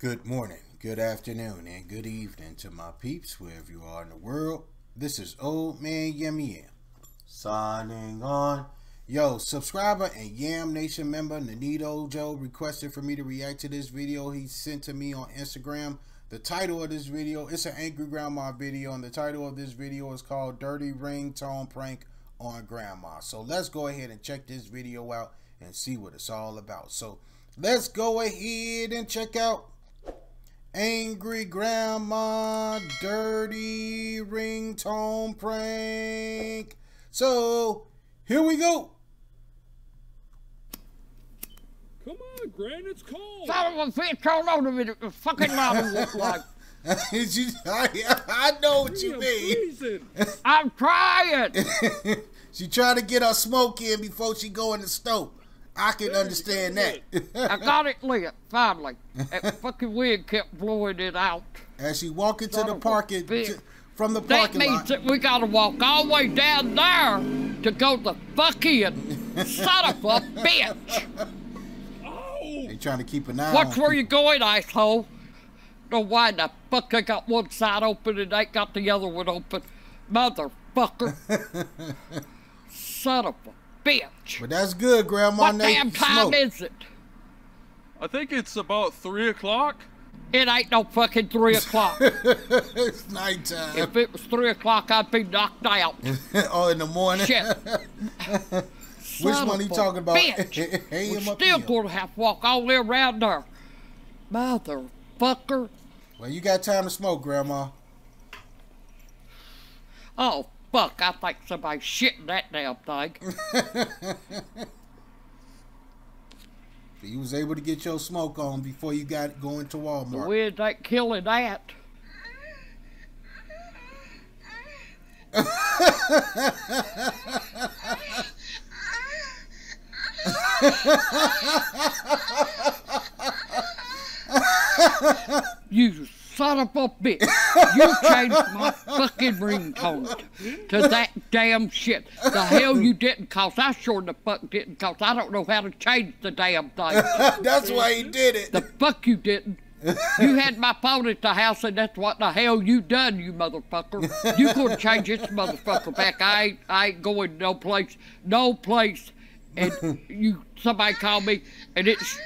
Good morning, good afternoon, and good evening to my peeps wherever you are in the world. This is Old Man Yummy Yam signing on. Yo, subscriber and Yam Nation member Nanito Joe requested for me to react to this video he sent to me on Instagram. The title of this video, it's an Angry Grandma video, and the title of this video is called Dirty Ringtone Prank on Grandma. So let's go ahead and check this video out and see what it's all about. So let's go ahead and check out Angry Grandma Dirty Ringtone Prank. So, here we go. Come on, Gran, it's cold. Son of a bitch, I don't know what the fucking lava look like. You- I, I know what you I'm mean. freezing. I'm trying. she trying to get her smoke in before she go in the stove. I can understand that. I got it lit, finally. That fucking wind kept blowing it out. As she walked into the parking to- from the That parking means lot. that we gotta walk all the way down there to go the fuck in. Son of a bitch. Oh, They trying to keep an eye Watch where you going, asshole. Know why the fuck I got one side open and ain't got the other one open. Motherfucker. Son of a bitch. But that's good, Grandma. What Nate damn time smoke. is it? I think it's about three o'clock. It ain't no fucking three o'clock. it's nighttime. if it was three o'clock, I'd be knocked out. oh, in the morning. Shit. Which one he of a talking about? Bitch. AM We're still here. gonna have to walk all the way around there. Motherfucker. Well, you got time to smoke, Grandma. Oh, fuck. I think somebody's shitting that damn thing. You was able to get your smoke on before you got going to Walmart. wind ain't killing that. You son of a bitch. You changed my fucking ringtone to that damn shit. The hell you didn't, cause I sure the fuck didn't, cause I don't know how to change the damn thing. That's why he did it. The fuck you didn't. You had my phone at the house, and that's what the hell you done, you motherfucker. You couldn't change this motherfucker back. I ain't, I ain't going no place, no place. And you, somebody called me, and it's.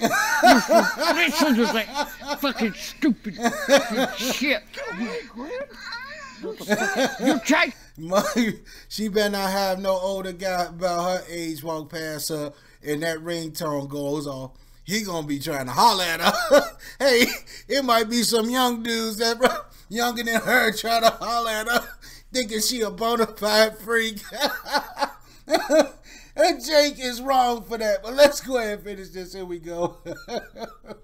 Listen to that fucking stupid shit. You changed. My- she better not have no older guy about her age walk past her and that ringtone goes off. He gonna be trying to holler at her. hey, it might be some young dudes that younger than her trying to holler at her, thinking she a bona fide freak. and Jake is wrong for that. But let's go ahead and finish this. Here we go.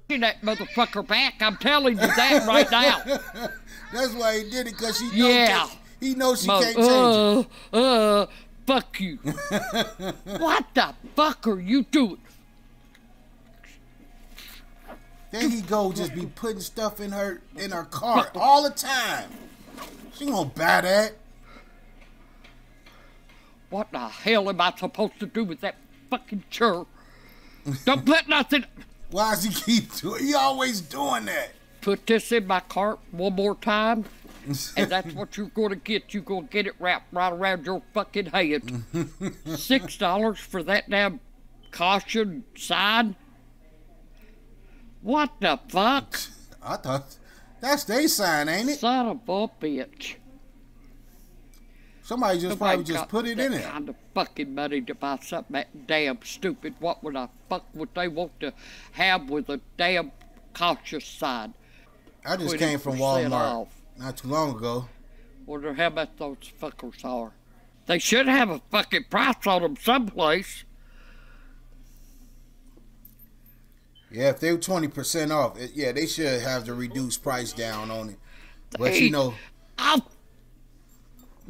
that motherfucker back. I'm telling you that right now. That's why he did it, cause she Yeah. he knows she Mother- can't change it. uh, uh, fuck you. what the fuck are you doing? There he go, just be putting stuff in her in her cart all the time. She gonna buy that. What the hell am I supposed to do with that fucking chair? Don't put nothing. Why does he keep doing? He always doing that. Put this in my cart one more time, and that's what you're gonna get. You're gonna get it wrapped right around your fucking head. Six dollars for that damn caution sign. What the fuck? I thought that's they sign, ain't it? Son of a bitch. Somebody just probably just put it in it. kind of fucking money to buy something that damn stupid. What would I fuck would they want to have with a damn cautious sign? I just came from Walmart off. not too long ago. Wonder how much those fuckers are. They should have a fucking price on them someplace. Yeah, if they were twenty percent off, it, yeah, they should have the reduced price down on it. But Hey. you know, I'll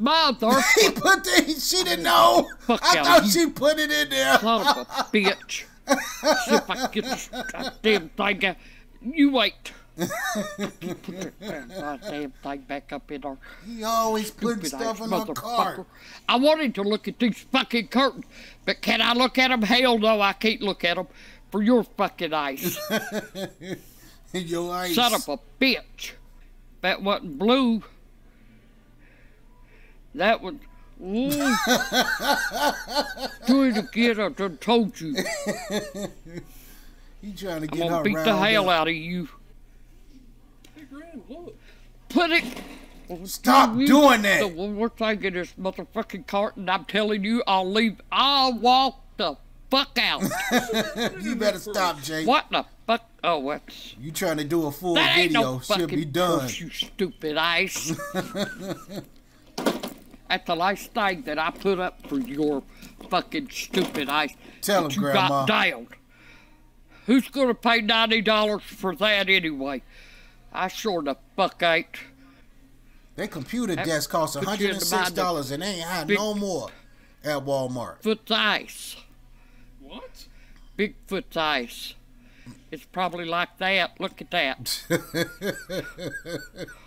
mother he put the she didn't know. Fuck I thought she put it in there. son of a bitch. See if I get this goddamn thing out. You wait. Put that damn thing back up in our He always stupid stuff in her cart. I wanted to look at these fucking curtains, but can I look at them? Hell no, I can't look at them for your fucking eyes. Your ice. Son of a bitch. That wasn't blue. That was. Mm. Do it again. I done told you. You trying to I'm get gonna beat the hell up. out of you. Hey, Graham, look. Put it. Stop You- doing that. The one more thing in this motherfucking carton, I'm telling you, I'll leave. I'll walk the fuck out. you better stop, Jake. what the fuck? Oh, that's. You trying to do a full That ain't video? no Should fucking be done. purse, you stupid ice. That's the last thing that I put up for your fucking stupid ice. Tell that him, you Grandma. got down. Who's gonna pay ninety dollars for that anyway? I sure the fuck ain't. That computer That desk costs put you in the mind of $106 and they ain't had no more at Walmart. Foot's ice. What? Bigfoot's ice. It's probably like that. Look at that.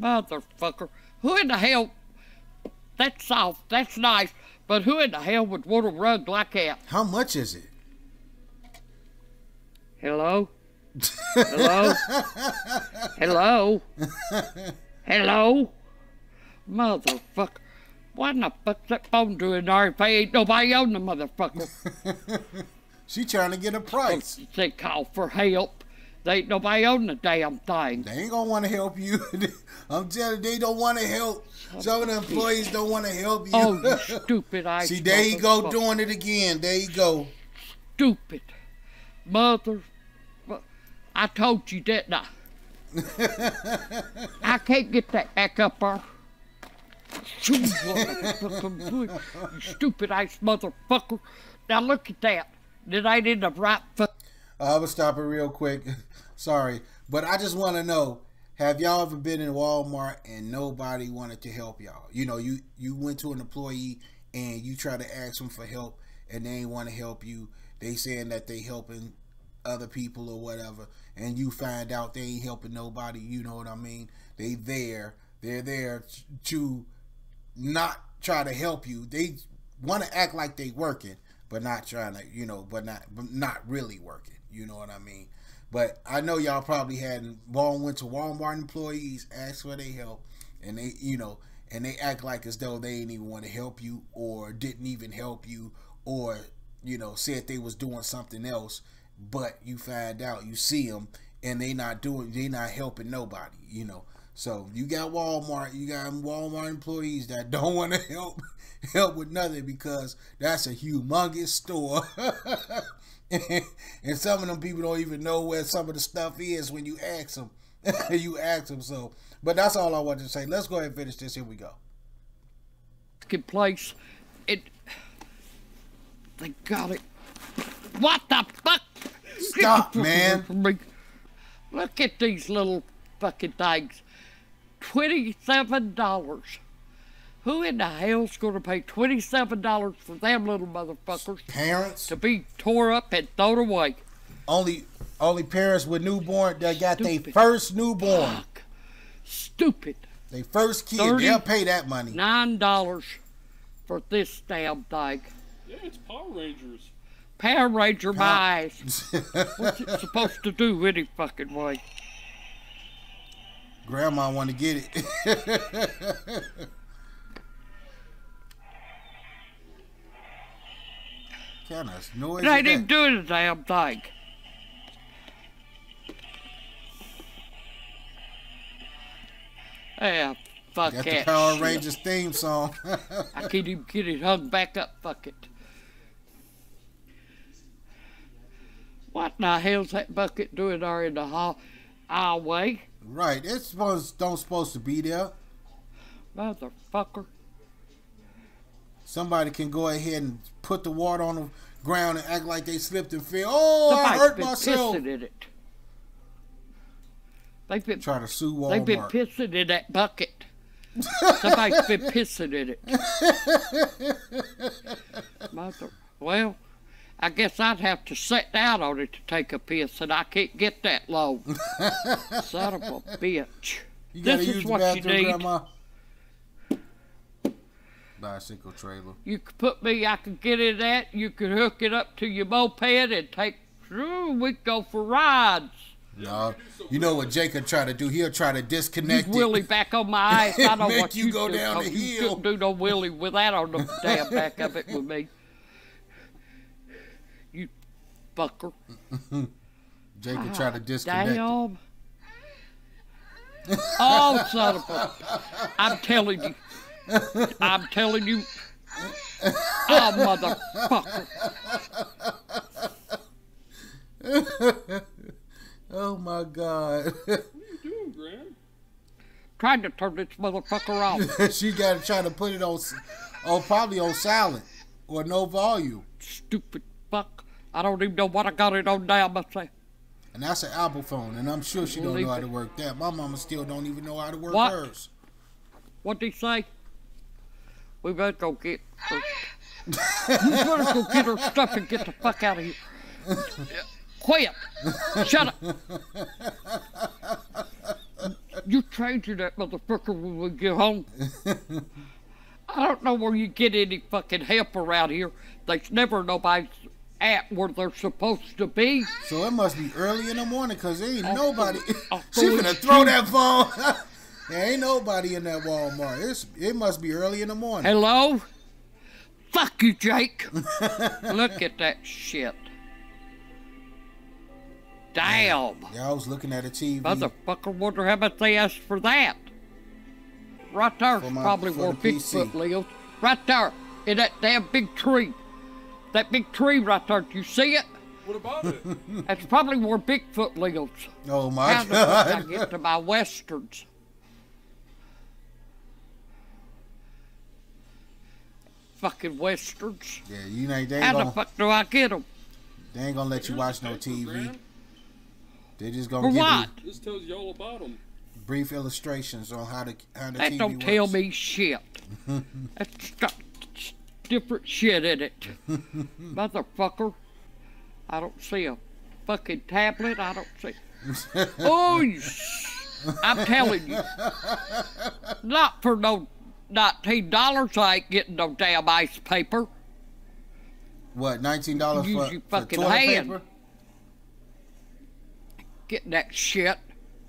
Motherfucker. Who in the hell? That's soft. That's nice. But who in the hell would want a rug like that? How much is it? Hello? Hello? Hello? Hello? Motherfucker. What in the fuck's that phone doing there if ain't nobody on the motherfucker? She trying to get a price. They call for help. They ain't nobody on the damn thing. They ain't gonna want to help you. I'm telling you, they don't want to help. Some of the employees don't want to help you. Oh, you stupid ass. See, there you go doing it again. There you go. Stupid. Mother. I told you, didn't I? I can't get that back up there. You stupid ass motherfucker. Now look at that. It ain't in the right foot. I will stop it real quick. Sorry, but I just want to know: Have y'all ever been in Walmart and nobody wanted to help y'all? You know, you you went to an employee and you try to ask them for help, and they ain't want to help you. They saying that they helping other people or whatever, and you find out they ain't helping nobody. You know what I mean? They there, they're there to not try to help you. They want to act like they working, but not trying to, you know, but not, but not really working. You know what I mean? But I know y'all probably had Wal went to Walmart employees ask for their help, and they, you know, and they act like as though they didn't even want to help you or didn't even help you or you know said they was doing something else, but you find out you see them and they not doing they not helping nobody. You know, so you got Walmart, you got Walmart employees that don't want to help help with nothing because that's a humongous store. and some of them people don't even know where some of the stuff is when you ask them. you ask them so. But that's all I wanted to say. Let's go ahead and finish this. Here we go. fucking place. It. They got it. What the fuck? Stop, Get the fuck man. away from me. Look at these little fucking things. Twenty-seven dollars. Who in the hell's gonna pay twenty-seven dollars for them little motherfuckers Parents, to be tore up and thrown away? only only parents with newborn that got their first newborn, Fuck. Stupid. their first kid, Thirty- they'll pay that money. Nine dollars for this damn thing. Yeah, it's Power Rangers. Power Ranger my Pow- eyes. What's it supposed to do any fucking way? Grandma want to get it. kind of noise. It is ain't even that? doing the damn thing. Yeah, fuck Got the that Power shit. Rangers theme song. I can't even get it hung back up. Fuck it. What in the hell's that bucket doing there in the hall hallway? right, it's supposed don't supposed to be there. Motherfucker. Somebody can go ahead and put the water on the ground and act like they slipped and fell. Oh, I Somebody's hurt been myself. pissing in it. They've been Try to sue Walmart. They've been pissing in that bucket. Somebody's been pissing in it. Mother, well, I guess I'd have to sit down on it to take a piss, and I can't get that low. Son of a bitch. you gotta this is use the what you bathroom, need. Grandma. Bicycle trailer. You could put me, I could get in that, you could hook it up to your moped and take Ooh, we go for rides. No, you know what Jacob try to do? He'll try to disconnect it. willy back on my ass. I Make what you you go do, down the you hill. couldn't do no willy with that on the damn back of it with me. You fucker. Jacob try to ah, disconnect it. Damn. Oh, son of a. I'm telling you. I'm telling you. Oh, motherfucker. Oh my God. What are you doing, Gran? Trying to turn this motherfucker off. she got to try to put it on, on probably on silent or no volume. Stupid fuck. I don't even know what I got it on now myself. And that's an Apple phone, and I'm sure she don't know how to work that. My mama still don't even know how to work What? hers. What'd he say? We better go get her. you better go get her stuff and get the fuck out of here. Quit. Shut up. You changing that motherfucker when we get home. I don't know where you get any fucking help around here. There's never nobody at where they're supposed to be. So it must be early in the morning, cause there ain't I'll nobody. go- I'll she go finna throw that phone. there ain't nobody in that Walmart. It's it must be early in the morning. Hello? Fuck you, Jake. Look at that shit. Damn. Yeah, I was looking at a TV. Motherfucker, wonder how much they asked for that. Right there's For my- probably for where the Bigfoot lives. Right there, in that damn big tree. That big tree right there, do you see it? What about it? That's probably where Bigfoot lives. oh my How the fuck I get to my westerns? Fucking westerns. yeah, you ain't they ain't How the gonna fuck do I get them? they ain't gonna let you watch no TV. They just gonna For give what? This tells you all about them. brief illustrations on how to how the That TV don't works. tell me shit. That's got different shit in it. Motherfucker. I don't see a fucking tablet. I don't see. Oh, you s- I'm telling you. Not for no nineteen dollars. I ain't getting no damn ice paper. What nineteen dollars for, your fucking toilet hand. paper? Getting that shit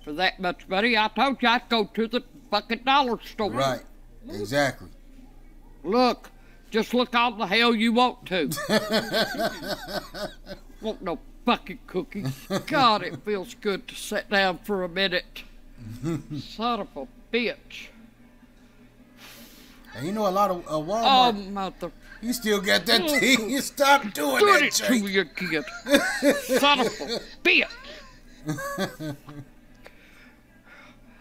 for that much money. I told you I'd go to the fucking dollar store. Right, exactly. Look, just look all the hell you want to. want no fucking cookies. God, it feels good to sit down for a minute. Son of a bitch. And you know a lot of uh, Oh, Walmart. mother. you still got that you Stop doing Do that, it to Jake. me again. Son of a bitch.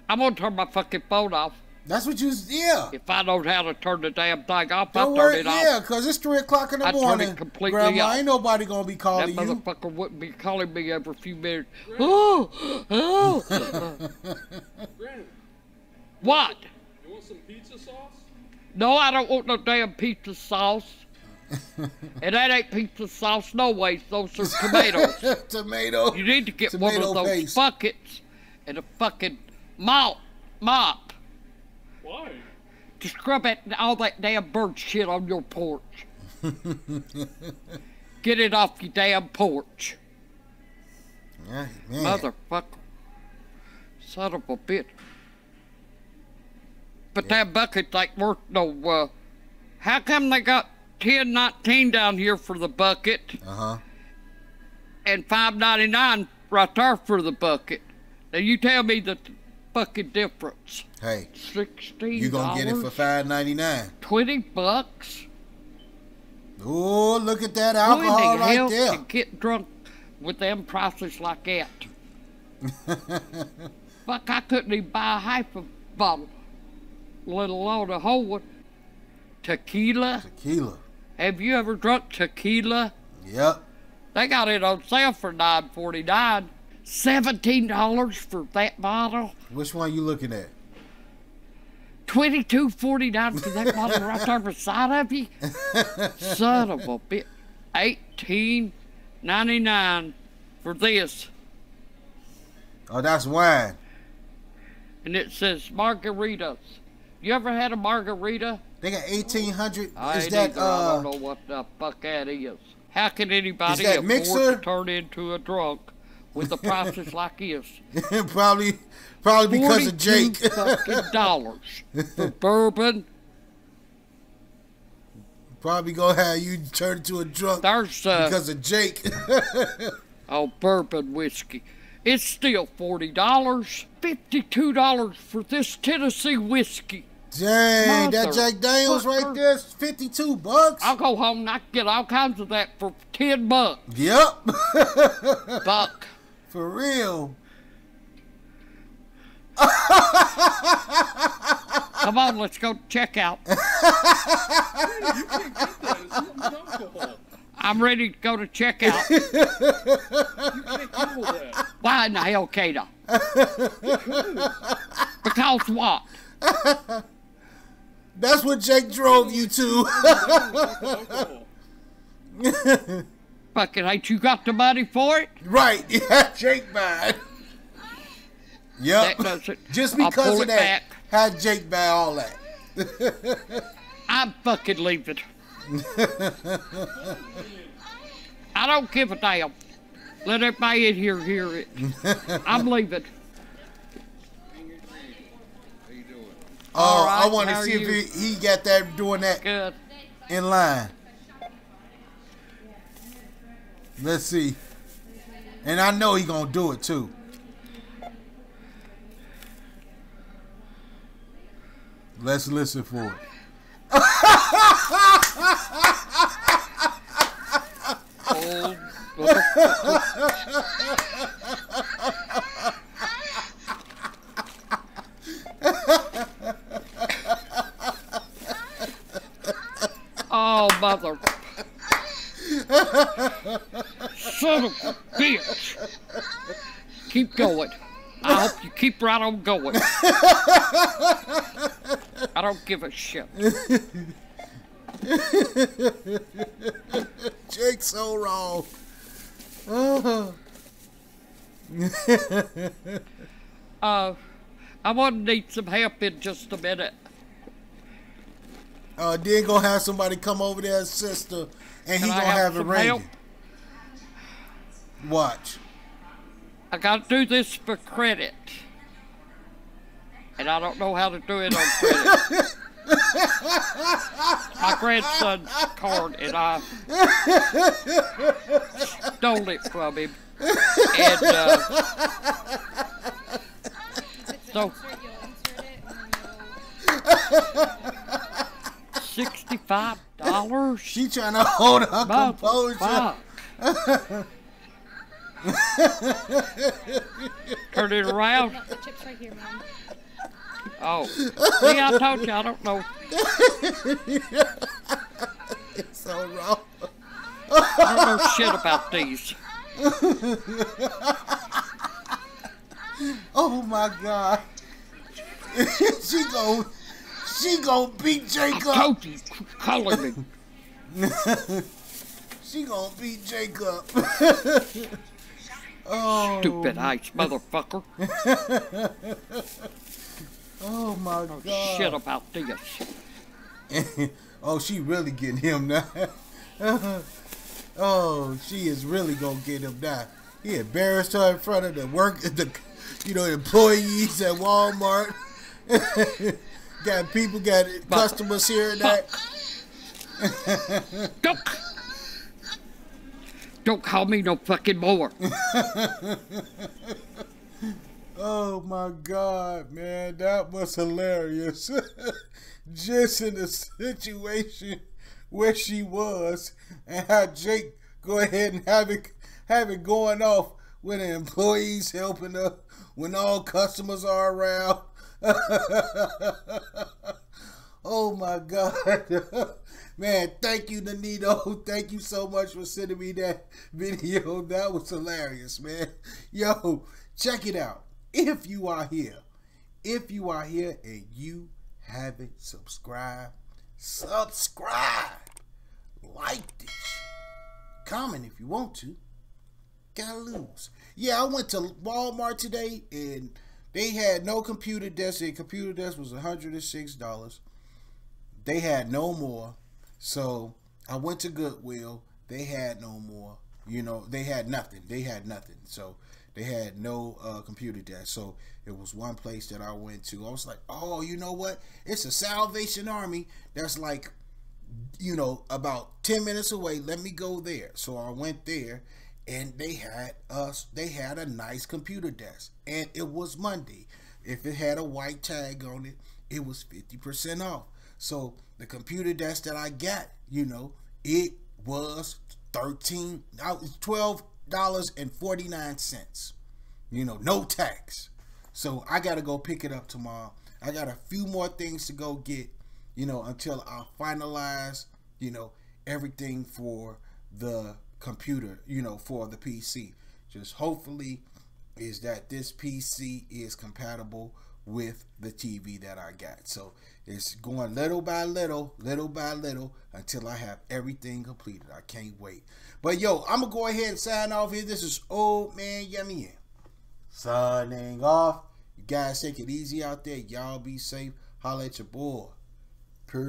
I'm gonna turn my fucking phone off. That's what you. Yeah. If I know how to turn the damn thing off, Don't I'll worry. turn it off. Yeah, cause it's three o'clock in the I turn it morning. completely Grandma, off. ain't nobody gonna be That calling you. That motherfucker wouldn't be calling me every few minutes. Oh, oh. Gran, what? you want some pizza sauce? No, I don't want no damn pizza sauce. and that ain't pizza sauce, no way. Those are tomatoes. Tomato. You need to get one of those paste. buckets and a fucking mop, mop Why? to scrub at all that damn bird shit on your porch. get it off your damn porch, Yeah, man. motherfucker. Son of a bitch. But that bucket's like worth no, uh, how come they got 10, 19 down here for the bucket? Uh huh. and five ninety nine right there for the bucket. Now you tell me the fucking difference. Hey, Sixteen you gonna get it for five ninety nine. twenty bucks. Oh, look at that alcohol right hell there. can get drunk with them prices like that? Fuck, I couldn't even buy a half a bottle, let alone a whole one. Tequila? Tequila. Have you ever drunk tequila? Yep. They got it on sale for nine forty nine. Seventeen dollars for that bottle. Which one are you looking at? Twenty two forty nine for that bottle right there beside of you. Son of a bit. Eighteen ninety nine for this. Oh, that's wine. And it says margaritas. You ever had a margarita? They got eighteen hundred. I Is ain't that either. I uh? don't know what the fuck that is. How can anybody afford mixer? to turn into a drunk with the prices like this? probably, probably because of Jake. Fucking dollars for bourbon. probably gonna have you turn into a drunk There's uh, because of Jake. oh bourbon whiskey. It's still forty dollars, fifty-two dollars for this Tennessee whiskey. Dang, that Jack Daniels right there is 52 bucks. I'll go home and I can get all kinds of that for ten bucks. Yep. Buck. For real. Come on, let's go check out. You can't get that. I'm ready to go to check out. You can't handle that. Why in the hell can't Because what? That's what Jake drove you to. Fucking ain't you got the money for it? right. Yeah, Jake bad. Yep. Just because of that, had Jake buy all that. I'm fucking leaving. I don't give a damn. Let everybody in here hear it. I'm leaving. How you doing? Oh, All I want to see if he, he got that doing that Good. in line. Let's see. And I know he gonna do it too. Let's listen for it. Old motherfucker. Oh, mother. Son of a bitch. Keep going. I hope you keep right on going. I don't give a shit. Jake's so wrong. Uh, Uh, I want to need some help in just a minute. uh, then gonna have somebody come over there, sister, and he Can gonna have have it help? Watch. I gotta do this for credit. And I don't know how to do it on credit. My grandson's card and I stole it from him. And uh, so sixty-five dollars. She trying to hold her composure. Turn it around. No, the chip's right here, Mom. Oh, see, I told you I don't know. it's So wrong. I don't know shit about these. Oh my god. she gon' she gon' beat I Jake up. told you, calling me. She gon' beat Jake up. oh, Stupid ice motherfucker. Oh my god. Shit about this. oh, she really getting him now. oh, she is really gonna get him now. He embarrassed her in front of the work, the you know employees at Walmart. got people, got customers hearing that. Don't. Don't call me no fucking more. Oh my god, man, that was hilarious. Just in the situation where she was, and how Jake go ahead and have it have it going off when the employees helping her when all customers are around. oh my god. Man, thank you, Nanito. Thank you so much for sending me that video. That was hilarious, man. Yo, check it out. If you are here, if you are here and you haven't subscribed, subscribe. Like this. Comment if you want to. Gotta lose. Yeah, I went to Walmart today and they had no computer desk. The computer desk was $106. They had no more. So I went to Goodwill, they had no more. You know, they had nothing. They had nothing. So they had no uh, computer desk. So it was one place that I went to. I was like, oh, you know what? It's a Salvation Army that's like, you know, about 10 minutes away. Let me go there. So I went there and they had us, they had a nice computer desk. And it was Monday. If it had a white tag on it, it was 50% off. So the computer desk that I got, you know, it was 13 twelve dollars and forty nine cents. You know, no tax. So I gotta go pick it up tomorrow. I got a few more things to go get, you know, until I finalize, you know, everything for the computer, you know, for the PC. Just hopefully is that this PC is compatible with the TV that I got. So it's going little by little, little by little until I have everything completed. I can't wait. But yo, I'm gonna go ahead and sign off here. This is Old Man Yummy. Signing off. You guys take it easy out there. Y'all be safe. Holla at your boy. Peace.